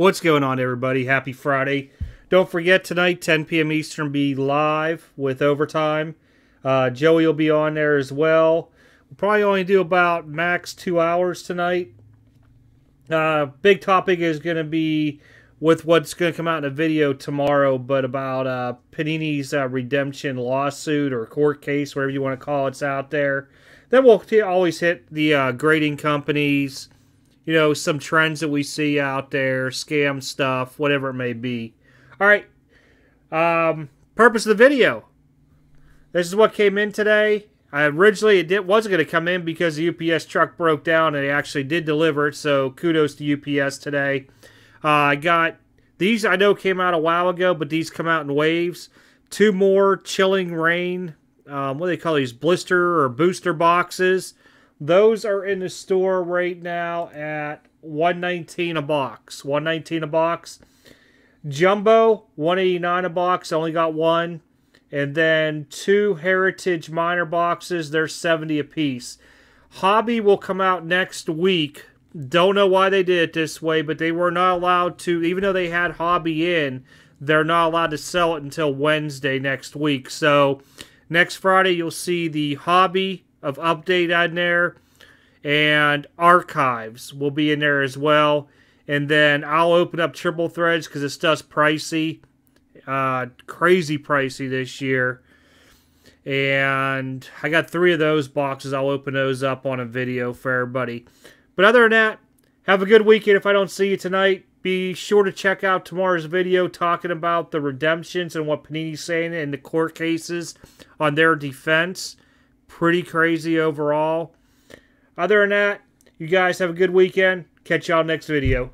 What's going on, everybody? Happy Friday. Don't forget, tonight, 10 p.m. Eastern, be live with overtime. Uh, Joey will be on there as well. We'll probably only do about max two hours tonight. Uh, big topic is going to be with what's going to come out in a video tomorrow, but about uh, Panini's uh, redemption lawsuit or court case, whatever you want to call it, it's out there. Then we'll always hit the uh, grading companies, you know, some trends that we see out there, scam stuff, whatever it may be. All right. Um, purpose of the video. This is what came in today. I originally it did, wasn't going to come in because the UPS truck broke down and they actually did deliver it. So kudos to UPS today. Uh, I got these. I know came out a while ago, but these come out in waves. Two more Chilling Reign. Um, what do they call these blister or booster boxes? Those are in the store right now at 119 a box. 119 a box. Jumbo 189 a box. Only got one. And then two Heritage minor boxes, they're 70 a piece. Hobby will come out next week. Don't know why they did it this way, but they were not allowed to, even though they had Hobby in, they're not allowed to sell it until Wednesday next week. So next Friday, you'll see the Hobby of Update on there, and Archives will be in there as well. And then I'll open up Triple Threads because it's just pricey uh, crazy pricey this year. And I got three of those boxes. I'll open those up on a video for everybody. But other than that, have a good weekend. If I don't see you tonight, be sure to check out tomorrow's video talking about the redemptions and what Panini's saying in the court cases on their defense. Pretty crazy overall. Other than that, you guys have a good weekend. Catch y'all next video.